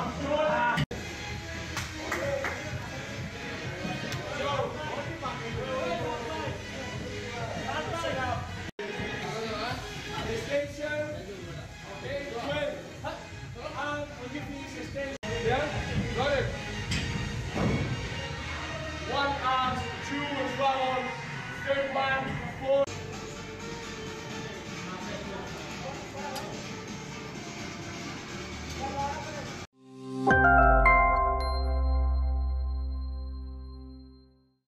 Come on,